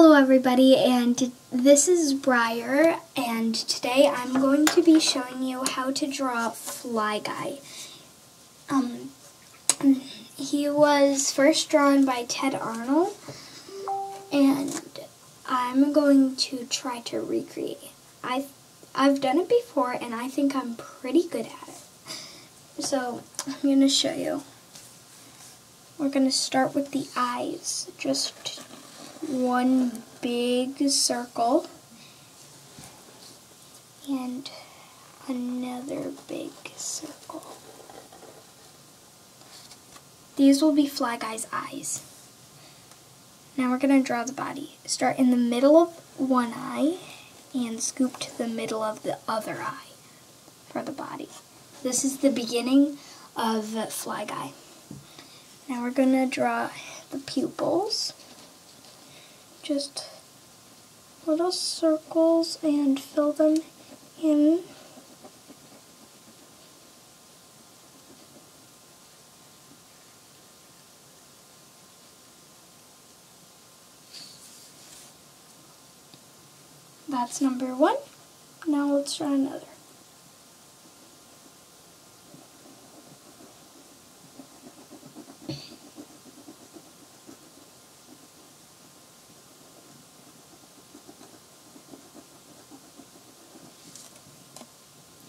Hello everybody and this is Briar and today I'm going to be showing you how to draw Fly Guy. Um, he was first drawn by Tedd Arnold and I'm going to try to recreate. I, I've done it before and I think I'm pretty good at it. So I'm going to show you. We're going to start with the eyes. Just one big circle and another big circle. These will be Fly Guy's eyes. Now we're going to draw the body. Start in the middle of one eye and scoop to the middle of the other eye for the body. This is the beginning of Fly Guy. Now we're going to draw the pupils just little circles and fill them in. That's number one. Now let's try another.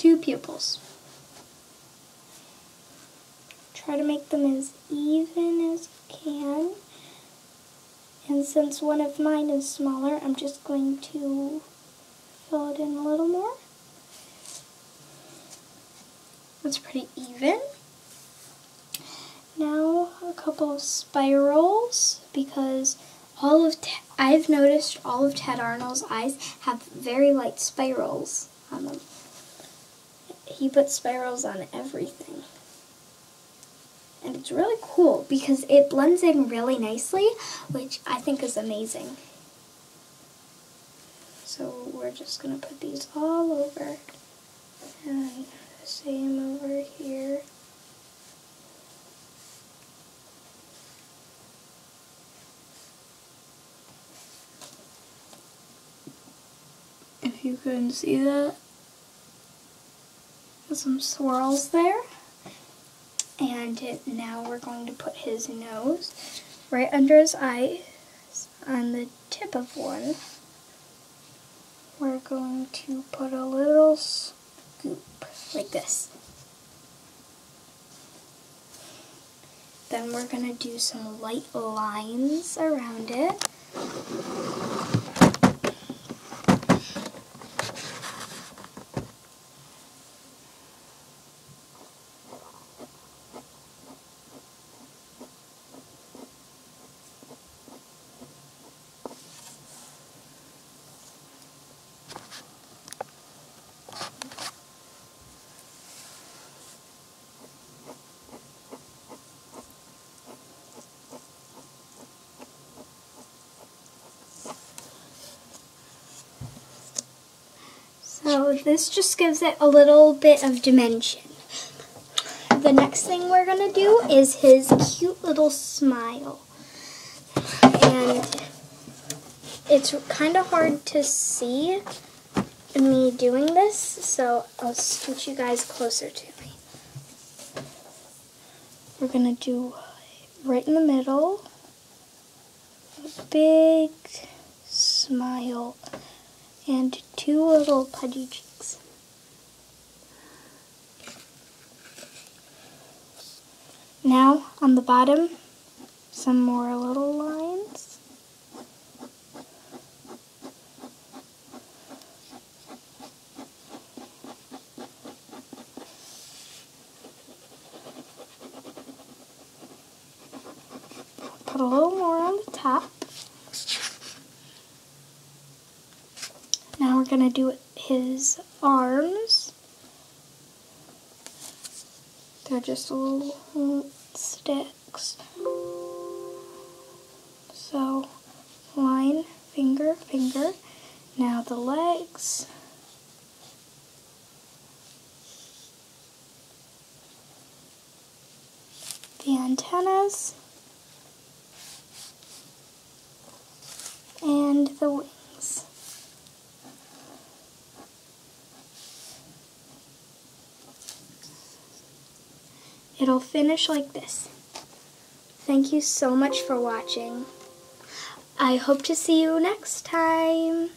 two pupils. Try to make them as even as you can. And since one of mine is smaller, I'm just going to fill it in a little more. That's pretty even. Now a couple of spirals because all of I've noticed all of Tedd Arnold's eyes have very light spirals on them he puts spirals on everything. And it's really cool because it blends in really nicely, which I think is amazing. So we're just going to put these all over. And same over here. If you couldn't see that, some swirls there. And it, now we're going to put his nose right under his eyes on the tip of one. We're going to put a little scoop like this. Then we're going to do some light lines around it. So this just gives it a little bit of dimension. The next thing we're going to do is his cute little smile. And it's kind of hard to see me doing this, so I'll scoot you guys closer to me. We're going to do right in the middle, a big smile and two little pudgy cheeks. Now, on the bottom, some more little lines. Put a little more on the top. Now we're going to do his arms. They're just little sticks. So, line, finger, finger. Now the legs. The antennas. And it'll finish like this. Thank you so much for watching. I hope to see you next time.